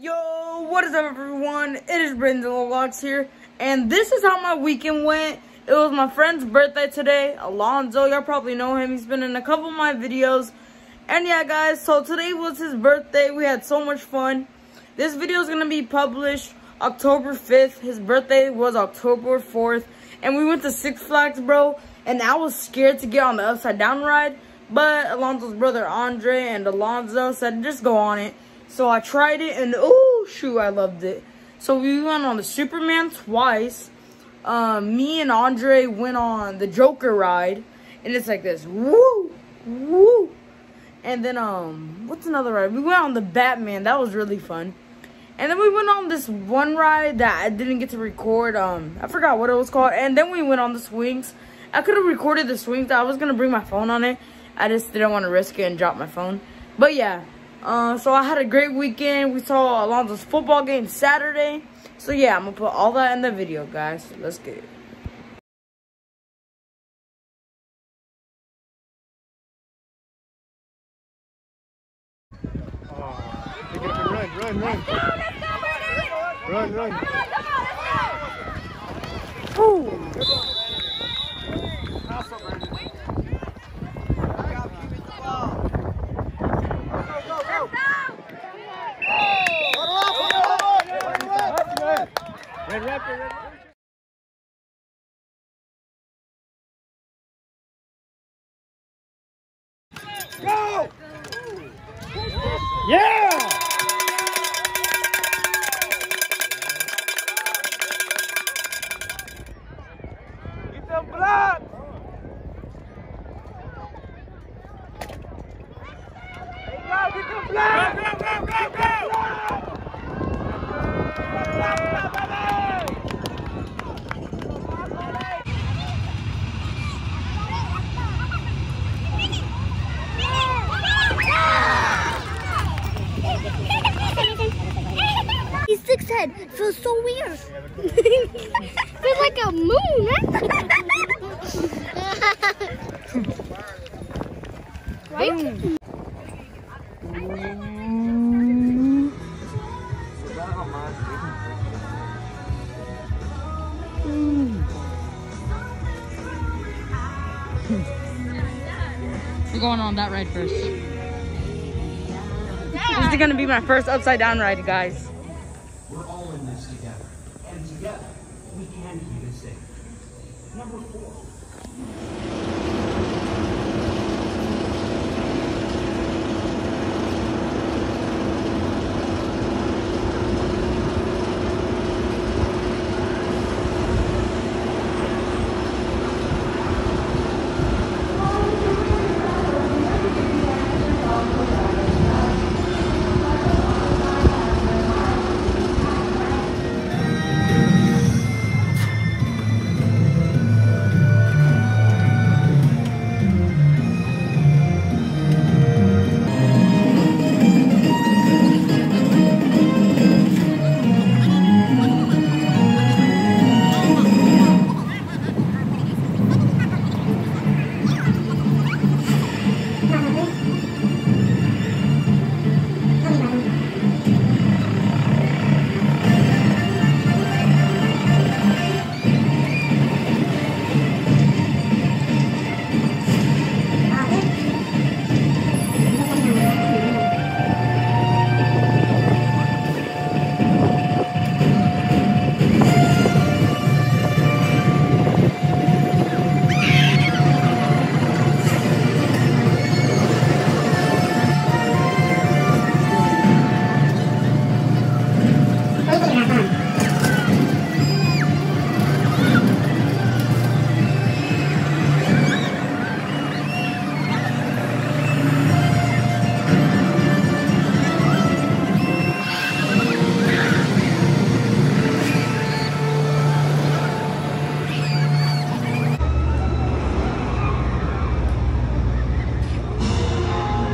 Yo, what is up everyone? It is Brayden Vlogs here, and this is how my weekend went. It was my friend's birthday today, Alonzo. Y'all probably know him. He's been in a couple of my videos. And yeah, guys, so today was his birthday. We had so much fun. This video is going to be published October 5th. His birthday was October 4th. And we went to Six Flags, bro. And I was scared to get on the upside down ride. But Alonzo's brother, Andre, and Alonzo said, just go on it. So I tried it, and oh, shoot, I loved it. So we went on the Superman twice. Um, me and Andre went on the Joker ride. And it's like this. Woo! Woo! And then, um, what's another ride? We went on the Batman. That was really fun. And then we went on this one ride that I didn't get to record. Um, I forgot what it was called. And then we went on the swings. I could have recorded the swings. I was going to bring my phone on it. I just didn't want to risk it and drop my phone. But yeah, uh, so I had a great weekend. We saw Alonzo's football game Saturday. So yeah, I'm going to put all that in the video, guys. Let's get it. Run, run, run. Run, run. Red Raptor, Red Raptor. Go! Yeah! Get them blocks! Hey, go, get them blocks! Go, go, go, go, go! Head. Feels so weird. Feels like a moon. right? We're going on that ride first. This is going to be my first upside down ride, guys. We're all in this together. And together, we can keep it safe. Number four.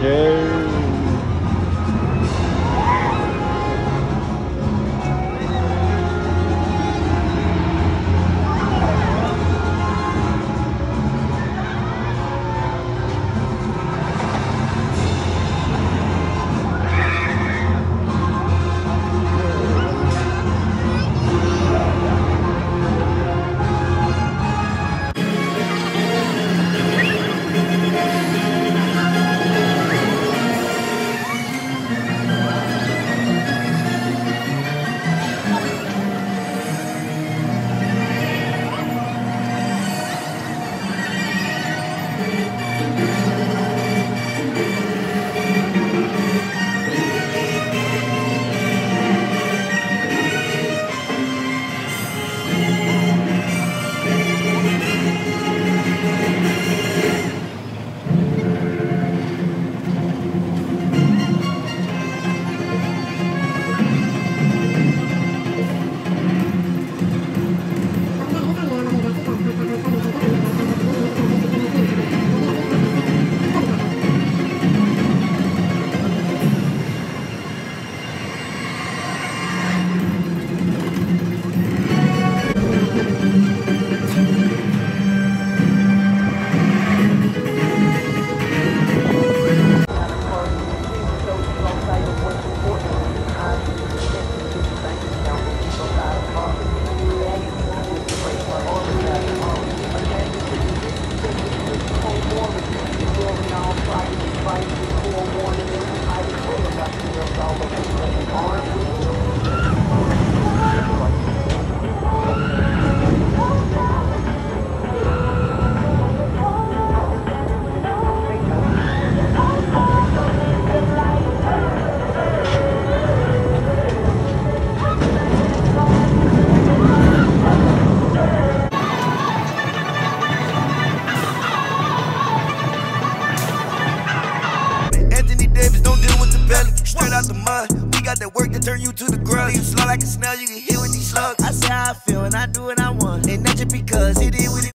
Yeah. warning. I will about the real problem. Got that work to turn you to the grub. You slow like a snail, you get hit with these slugs. I say how I feel and I do what I want. And not just because it is what it